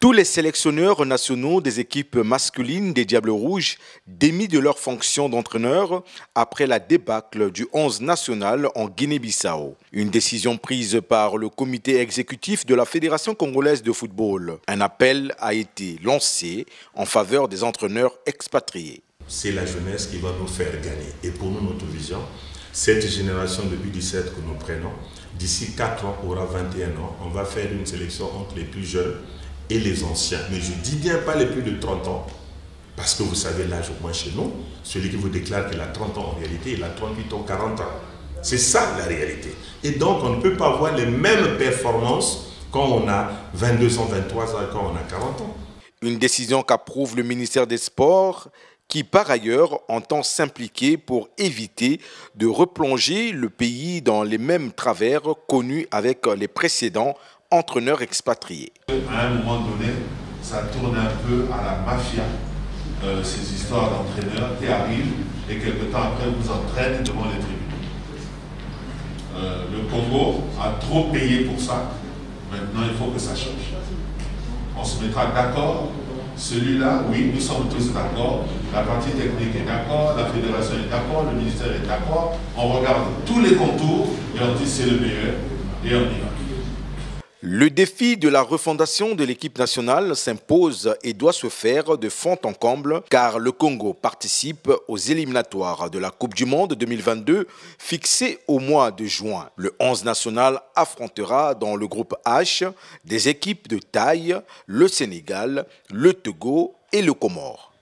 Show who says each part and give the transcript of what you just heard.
Speaker 1: Tous les sélectionneurs nationaux des équipes masculines des Diables Rouges démis de leur fonction d'entraîneur après la débâcle du 11 national en Guinée-Bissau. Une décision prise par le comité exécutif de la Fédération congolaise de football. Un appel a été lancé en faveur des entraîneurs expatriés.
Speaker 2: C'est la jeunesse qui va nous faire gagner. Et pour nous, notre vision, cette génération de U17 que nous prenons, d'ici 4 ans aura 21 ans. On va faire une sélection entre les plus jeunes et les anciens. Mais je dis bien pas les plus de 30 ans, parce que vous savez l'âge au moins chez nous, celui qui vous déclare qu'il a 30 ans en réalité, il a 38 ans, 40 ans. C'est ça la réalité. Et donc on ne peut pas avoir les mêmes performances quand on a 22 ans, 23 ans, quand on a 40 ans.
Speaker 1: Une décision qu'approuve le ministère des Sports qui par ailleurs entend s'impliquer pour éviter de replonger le pays dans les mêmes travers connus avec les précédents entraîneurs expatriés.
Speaker 3: À un moment donné, ça tourne un peu à la mafia, euh, ces histoires d'entraîneurs qui arrivent et quelque temps après vous entraînent devant les tribunaux. Euh, le Congo a trop payé pour ça. Maintenant, il faut que ça change. On se mettra d'accord. Celui-là, oui, nous sommes tous d'accord. La partie technique est d'accord, la fédération est d'accord, le ministère est d'accord. On regarde tous les contours et on dit c'est le meilleur et on y va.
Speaker 1: Le défi de la refondation de l'équipe nationale s'impose et doit se faire de fond en comble car le Congo participe aux éliminatoires de la Coupe du Monde 2022 fixée au mois de juin. Le 11 national affrontera dans le groupe H des équipes de taille, le Sénégal, le Togo et le Comore.